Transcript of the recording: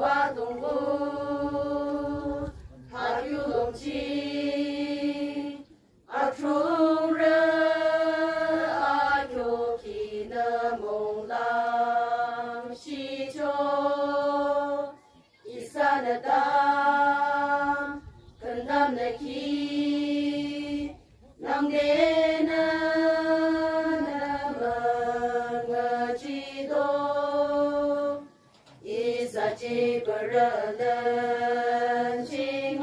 啊东吴，他有龙起，啊穷人啊有皮的梦郎西秋，一三一三几个人的情